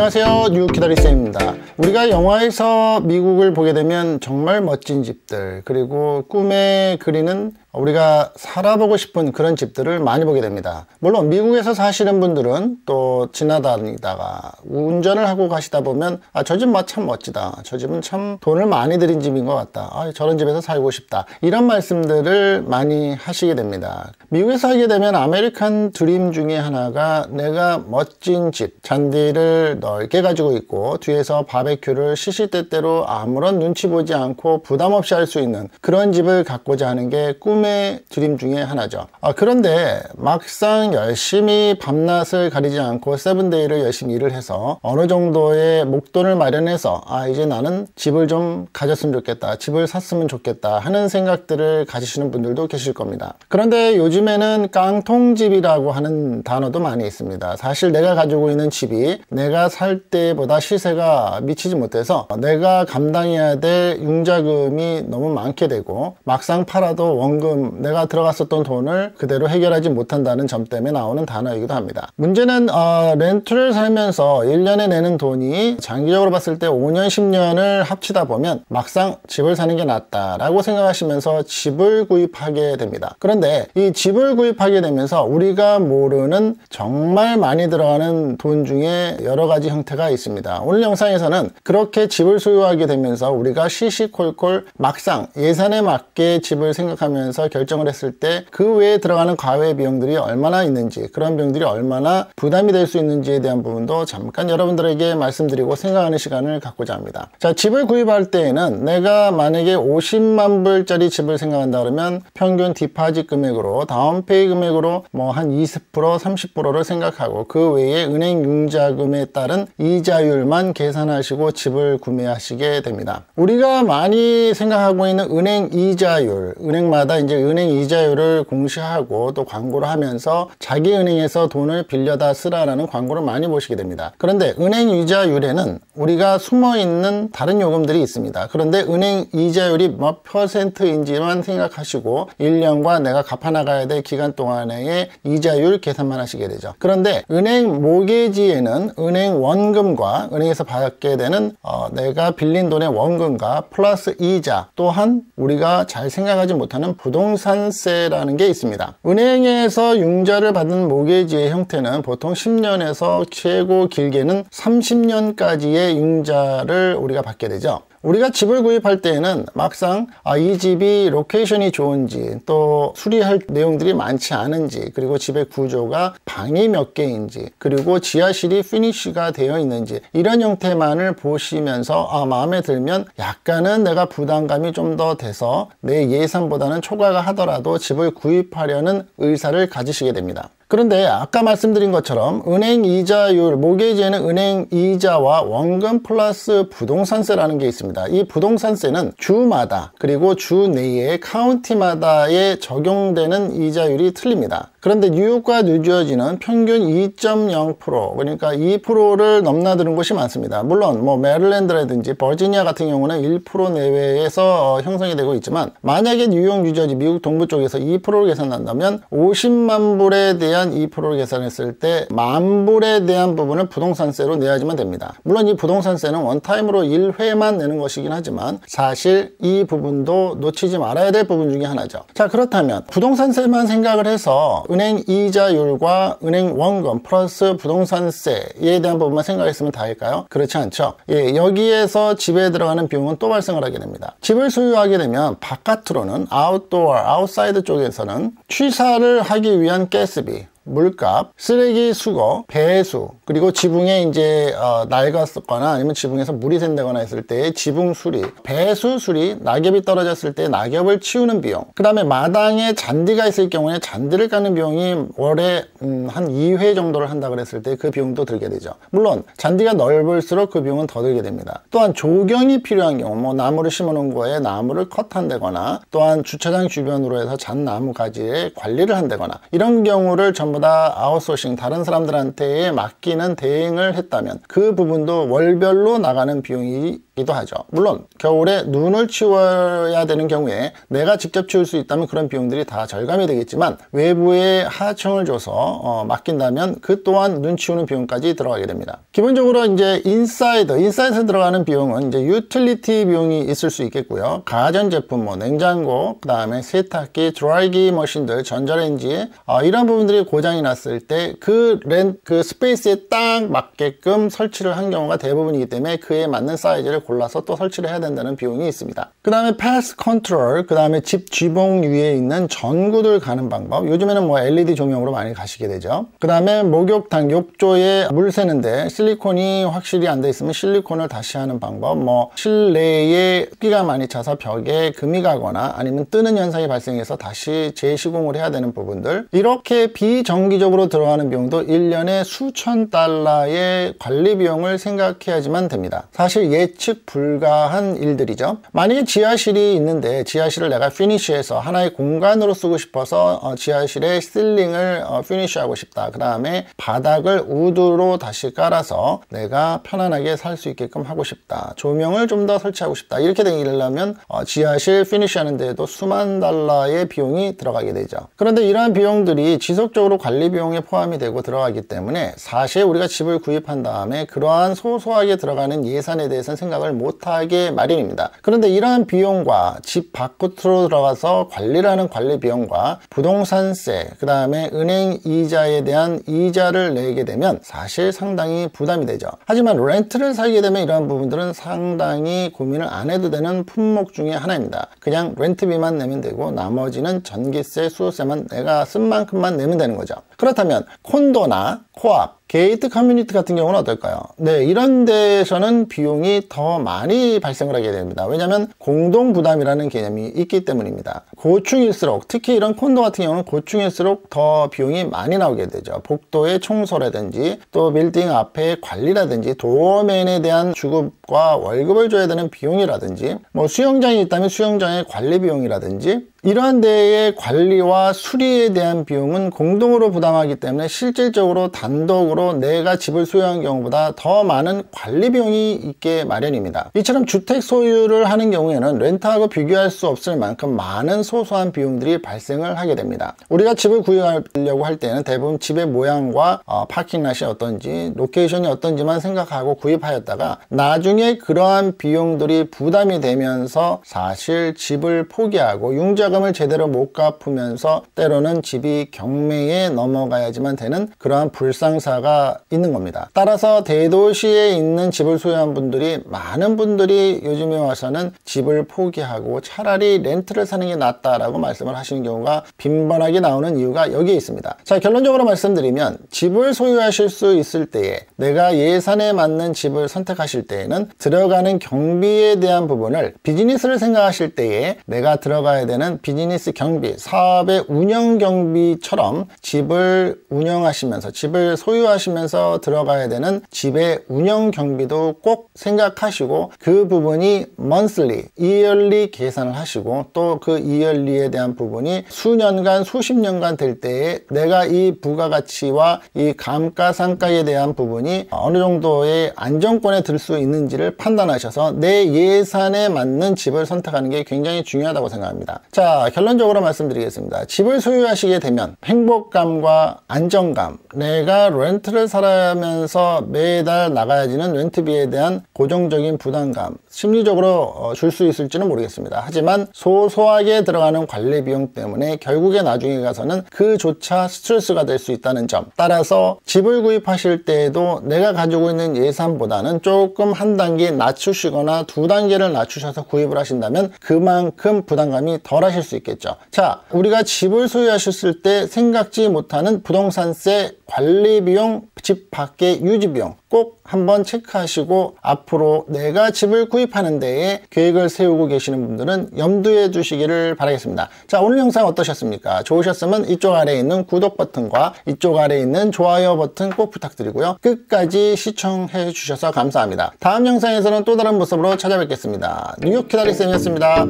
안녕하세요. 뉴키다리쌤입니다. 우리가 영화에서 미국을 보게 되면 정말 멋진 집들 그리고 꿈에 그리는 우리가 살아보고 싶은 그런 집들을 많이 보게 됩니다. 물론 미국에서 사시는 분들은 또 지나다니다가 운전을 하고 가시다 보면 아, 저 집 참 멋지다. 저 집은 참 돈을 많이 들인 집인 것 같다. 아, 저런 집에서 살고 싶다. 이런 말씀들을 많이 하시게 됩니다. 미국에서 살게 되면 아메리칸 드림 중에 하나가 내가 멋진 집, 잔디를 넓게 가지고 있고 뒤에서 바베큐를 시시때때로 아무런 눈치 보지 않고 부담 없이 할 수 있는 그런 집을 갖고자 하는 게 꿈. 꿈의 dream 중에 하나죠. 아, 그런데 막상 열심히 밤낮을 가리지 않고 세븐데이를 열심히 일을 해서 어느 정도의 목돈을 마련해서 아 이제 나는 집을 좀 가졌으면 좋겠다 집을 샀으면 좋겠다 하는 생각들을 가지시는 분들도 계실 겁니다 그런데 요즘에는 깡통집이라고 하는 단어도 많이 있습니다 사실 내가 가지고 있는 집이 내가 살 때보다 시세가 미치지 못해서 내가 감당해야 될 융자금이 너무 많게 되고 막상 팔아도 원금 지금 내가 들어갔었던 돈을 그대로 해결하지 못한다는 점 때문에 나오는 단어이기도 합니다. 문제는 어, 렌트를 살면서 1년에 내는 돈이 장기적으로 봤을 때 5년, 10년을 합치다 보면 막상 집을 사는 게 낫다라고 생각하시면서 집을 구입하게 됩니다. 그런데 이 집을 구입하게 되면서 우리가 모르는 정말 많이 들어가는 돈 중에 여러 가지 형태가 있습니다. 오늘 영상에서는 그렇게 집을 소유하게 되면서 우리가 시시콜콜 막상 예산에 맞게 집을 생각하면서 대해서 결정을 했을 때 그 외에 들어가는 과외 비용들이 얼마나 있는지 그런 비용들이 얼마나 부담이 될 수 있는지에 대한 부분도 잠깐 여러분들에게 말씀드리고 생각하는 시간을 갖고자 합니다. 자 집을 구입할 때에는 내가 만약에 50만 불짜리 집을 생각한다 그러면 평균 디파짓 금액으로 다운페이 금액으로 뭐 한 20% 30%를 생각하고 그 외에 은행 융자금에 따른 이자율만 계산하시고 집을 구매하시게 됩니다. 우리가 많이 생각하고 있는 은행 이자율 은행마다 이제 이제 은행 이자율을 공시하고 또 광고를 하면서 자기 은행에서 돈을 빌려다 쓰라라는 광고를 많이 보시게 됩니다. 그런데 은행 이자율에는 우리가 숨어 있는 다른 요금들이 있습니다. 그런데 은행 이자율이 몇 퍼센트인지만 생각하시고 1년과 내가 갚아 나가야 될 기간 동안의 이자율 계산만 하시게 되죠. 그런데 은행 모계지에는 은행 원금과 은행에서 받게 되는 어, 내가 빌린 돈의 원금과 플러스 이자 또한 우리가 잘 생각하지 못하는 부동 부동산세라는 게 있습니다. 은행에서 융자를 받은 모계지의 형태는 보통 10년에서 최고 길게는 30년까지의 융자를 우리가 받게 되죠. 우리가 집을 구입할 때에는 막상 아, 이 집이 location이 좋은지 또 수리할 내용들이 많지 않은지 그리고 집의 구조가 방이 몇 개인지 그리고 지하실이 finish가 되어 있는지 이런 형태만을 보시면서 아, 마음에 들면 약간은 내가 부담감이 좀 더 돼서 내 예산보다는 초과가 하더라도 집을 구입하려는 의사를 가지시게 됩니다. 그런데 아까 말씀드린 것처럼 은행 이자율, 모계지에는 은행 이자와 원금 플러스 부동산세라는 게 있습니다. 이 부동산세는 주마다 그리고 주 내의 카운티마다에 적용되는 이자율이 틀립니다. 그런데 뉴욕과 뉴저지는 평균 2.0% 그러니까 2%를 넘나드는 곳이 많습니다. 물론 뭐 메릴랜드라든지 버지니아 같은 경우는 1% 내외에서 어, 형성이 되고 있지만 만약에 뉴욕, 뉴저지, 미국 동부 쪽에서 2%를 계산한다면 50만 불에 대한 2%를 계산했을 때 만 불에 대한 부분을 부동산세로 내야지만 됩니다. 물론 이 부동산세는 one time으로 1회만 내는 것이긴 하지만 사실 이 부분도 놓치지 말아야 될 부분 중에 하나죠. 자 그렇다면 부동산세만 생각을 해서 은행 이자율과 은행 원금 플러스 부동산세에 대한 부분만 생각했으면 다일까요? 그렇지 않죠. 예, 여기에서 집에 들어가는 비용은 또 발생을 하게 됩니다. 집을 소유하게 되면 바깥으로는 outdoor, outside 쪽에서는 취사를 하기 위한 가스비, 물값, 쓰레기 수거, 배수, 그리고 지붕에 이제 어, 낡았거나 아니면 지붕에서 물이 샌다거나 했을 때 지붕 수리, 배수 수리, 낙엽이 떨어졌을 때 낙엽을 치우는 비용, 그 다음에 마당에 잔디가 있을 경우에 잔디를 깎는 비용이 월에 음, 한 2회 정도를 한다 그랬을 때 그 비용도 들게 되죠. 물론 잔디가 넓을수록 그 비용은 더 들게 됩니다. 또한 조경이 필요한 경우, 뭐 나무를 심어 놓은 거에 나무를 cut한다거나 또한 주차장 주변으로 해서 잣나무 가지에 관리를 한다거나 이런 경우를 전 전부 다 아웃소싱 다른 사람들한테 맡기는 대행을 했다면 그 부분도 월별로 나가는 비용이기도 하죠. 물론 겨울에 눈을 치워야 되는 경우에 내가 직접 치울 수 있다면 그런 비용들이 다 절감이 되겠지만 외부에 하청을 줘서 어, 맡긴다면 그 또한 눈 치우는 비용까지 들어가게 됩니다. 기본적으로 이제 inside, inside에 들어가는 비용은 이제 utility 비용이 있을 수 있겠고요. 가전제품, 뭐 냉장고, 그 다음에 세탁기, 드라이기 machine들, 전자레인지 어, 이런 부분들이 고장 이 났을 때 그 렌, 그 space에 딱 맞게끔 설치를 한 경우가 대부분이기 때문에 그에 맞는 사이즈를 골라서 또 설치를 해야 된다는 비용이 있습니다. 그 다음에 pest control, 그 다음에 집 쥐봉 위에 있는 전구들 가는 방법. 요즘에는 뭐 LED 조명으로 많이 가시게 되죠. 그 다음에 목욕탕 욕조에 물 새는데 실리콘이 확실히 안 돼 있으면 실리콘을 다시 하는 방법. 뭐 실내에 습기가 많이 차서 벽에 금이 가거나 아니면 뜨는 현상이 발생해서 다시 재시공을 해야 되는 부분들. 이렇게 비 정기적으로 들어가는 비용도 1년에 수천 달러의 관리 비용을 생각해야지만 됩니다. 사실 예측 불가한 일들이죠. 만약에 지하실이 있는데 지하실을 내가 피니쉬해서 하나의 공간으로 쓰고 싶어서 어, 지하실에 실링을 어, 피니쉬하고 싶다. 그 다음에 바닥을 우드로 다시 깔아서 내가 편안하게 살 수 있게끔 하고 싶다. 조명을 좀 더 설치하고 싶다. 이렇게 되려면 어, 지하실 피니쉬하는 데에도 수만 달러의 비용이 들어가게 되죠. 그런데 이러한 비용들이 지속적으로 관리 비용에 포함이 되고 들어가기 때문에 사실 우리가 집을 구입한 다음에 그러한 소소하게 들어가는 예산에 대해서는 생각을 못하게 마련입니다. 그런데 이러한 비용과 집 밖으로 들어가서 관리를 하는 관리 비용과 부동산세, 그 다음에 은행 이자에 대한 이자를 내게 되면 사실 상당히 부담이 되죠. 하지만 렌트를 살게 되면 이러한 부분들은 상당히 고민을 안 해도 되는 품목 중에 하나입니다. 그냥 렌트비만 내면 되고 나머지는 전기세, 수도세만 내가 쓴 만큼만 내면 되는 거죠. hocam. 그렇다면 콘도나 코앞, gate community 같은 경우는 어떨까요? 네, 이런 데에서는 비용이 더 많이 발생을 하게 됩니다. 왜냐하면 공동 부담이라는 개념이 있기 때문입니다. 고층일수록 특히 이런 콘도 같은 경우는 고층일수록 더 비용이 많이 나오게 되죠. 복도의 청소라든지 또 빌딩 앞에 관리라든지 doorman에 대한 주급과 월급을 줘야 되는 비용이라든지 뭐 수영장이 있다면 수영장의 관리 비용이라든지 이러한 데의 관리와 수리에 대한 비용은 공동으로 부담 하기 때문에 실질적으로 단독으로 내가 집을 소유한 경우보다 더 많은 관리 비용이 있게 마련입니다. 이처럼 주택 소유를 하는 경우에는 rent하고 비교할 수 없을 만큼 많은 소소한 비용들이 발생을 하게 됩니다. 우리가 집을 구입하려고 할 때는 대부분 집의 모양과 어, parking lot이 어떤지 location이 어떤지만 생각하고 구입하였다가 나중에 그러한 비용들이 부담이 되면서 사실 집을 포기하고 융자 자금을 제대로 못 갚으면서 때로는 집이 경매에 넘어 가야지만 되는 그러한 불상사가 있는 겁니다. 따라서 대도시에 있는 집을 소유한 분들이 많은 분들이 요즘에 와서는 집을 포기하고 차라리 rent를 사는 게 낫다라고 말씀을 하시는 경우가 빈번하게 나오는 이유가 여기에 있습니다. 자 결론적으로 말씀드리면 집을 소유하실 수 있을 때에 내가 예산에 맞는 집을 선택하실 때에는 들어가는 경비에 대한 부분을 비즈니스를 생각하실 때에 내가 들어가야 되는 비즈니스 경비, 사업의 운영 경비처럼 집을 운영하시면서 집을 소유하시면서 들어가야 되는 집의 운영 경비도 꼭 생각하시고 그 부분이 monthly, yearly 계산을 하시고 또 그 yearly에 대한 부분이 수년간, 수십 년간 될 때에 내가 이 부가가치와 이 감가상가에 대한 부분이 어느 정도의 안정권에 들 수 있는지를 판단하셔서 내 예산에 맞는 집을 선택하는 게 굉장히 중요하다고 생각합니다. 자, 결론적으로 말씀드리겠습니다. 집을 소유하시게 되면 행복감과 안정감, 내가 렌트를 살아면서 매달 나가야지는 렌트비에 대한 고정적인 부담감, 심리적으로 어, 줄수 있을지는 모르겠습니다. 하지만 소소하게 들어가는 관리 비용 때문에 결국에 나중에 가서는 그조차 스트레스가 될 수 있다는 점. 따라서 집을 구입하실 때에도 내가 가지고 있는 예산보다는 조금 한 단계 낮추시거나 두 단계를 낮추셔서 구입을 하신다면 그만큼 부담감이 덜 하실 수 있겠죠. 자, 우리가 집을 소유하셨을 때 생각지 못 하는 부동산세 관리 비용, 집 밖의 유지 비용 꼭 한번 체크하시고 앞으로 내가 집을 구입하는 데에 계획을 세우고 계시는 분들은 염두에 두시기를 바라겠습니다. 자, 오늘 영상 어떠셨습니까? 좋으셨으면 이쪽 아래에 있는 구독 버튼과 이쪽 아래에 있는 좋아요 버튼 꼭 부탁드리고요. 끝까지 시청해 주셔서 감사합니다. 다음 영상에서는 또 다른 모습으로 찾아뵙겠습니다. 뉴욕 키다리쌤이었습니다.